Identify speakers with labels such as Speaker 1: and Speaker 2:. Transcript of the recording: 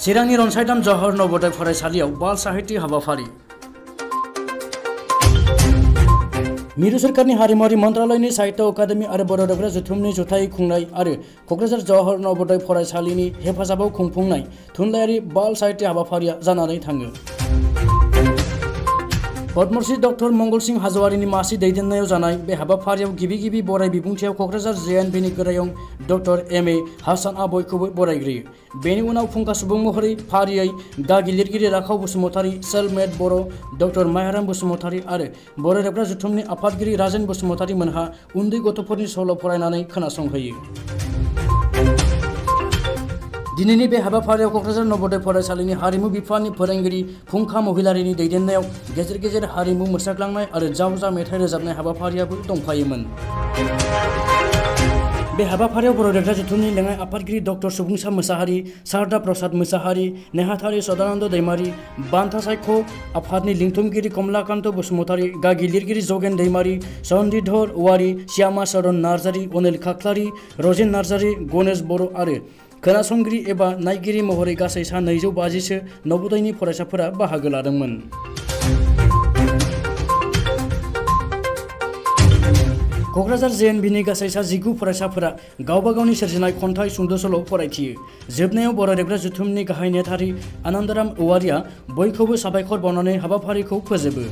Speaker 1: चिरांनि रनसाइदाम जवाहर नवोदय फरायसालियाव बाल साहित्य हाबाफारि मिरु सोरखारनि हारिमुवारि मन्त्रालयनि साहित्य अकादेमि आरो बर' रावग्रा जथुमनि जुथाइ खुंनाय आरो क'क्राझार जवाहर नवोदय फरायसालिनि हेफाजाबाव खुंफुंनाय थुनलाइयारि बाल साहित्य हाबाफारिया जानानै थाङो पद्मश्री डक्टर मंगल सिंह हाजवारिनि मासि दैदेननायाव जानाय बे हाबाफारियाव गिबि गिबि बराय बिबुंथियाव क'क्राझार जेएनभिनि गोरायुं डक्टर एम ए हासानआ बयखौबो बरायग्रोयो। बेनि उनाव फुंखा सुबुं महरै फारियै गागि लिरगिरि राखाव बसुमतारी, सेलमेट बर' डक्टर मायाराम बसुमतारी आरो बर' रावग्रा जथुमनि आफादगिरि राजेन बसुमतारी मोनहा उन्दै गथ'फोरनि सल' फरायनानै खोनासंहोयो। दिनैनि बे हाबाफारियाव क'क्राझार नवोदय फरायसालिनि हारिमु बिफाननि फोरोंगिरि फुंखा महिलारिनि दैदेननायाव गेजेर गेजेर हारिमु मोसाग्लांनाय आरो जावजा मेथाइ रोजाबनाय हाबाफारियाबो दंफायोमोन। बे हाबाफारियाव बर' रेखा जथुमनि लेङाइ आफादगिरि डक्टर सुबुंसा मोसाहारि शारदा प्रसाद मोसाहारि, नेहाथारि सदानन्द दैमारि, बान्था सायख' आफादनि लिंथुमगिरि कमलाकान्त बसुमतारि, गागि लिरगिरि जगेन दैमारि, सन्दिधर औवारि श्यामा चरन नार्जारि, अनिल खाख्लारि, रजेन नार्जारि, गणेश बर' आरो खोनासंगिरि एबा नायगिरि महरै गासै सा नैजौ बाजिसो नवोदयनि फरायसाफोरा बाहागो लादोंमोन क'क्राझार जेएनभिनि गासै सा जिगु फरायसाफोरा गावबा गावनि सोरजिनाय खन्थाइ सुंद' सल' फरायथियो जोबनायाव बर' रेबग्रा जथुमनि गाहाय नेथारि आनन्दराम औवारिया बयखौबो साबायखर बावनानै हाबाफारिखौ फोजोबो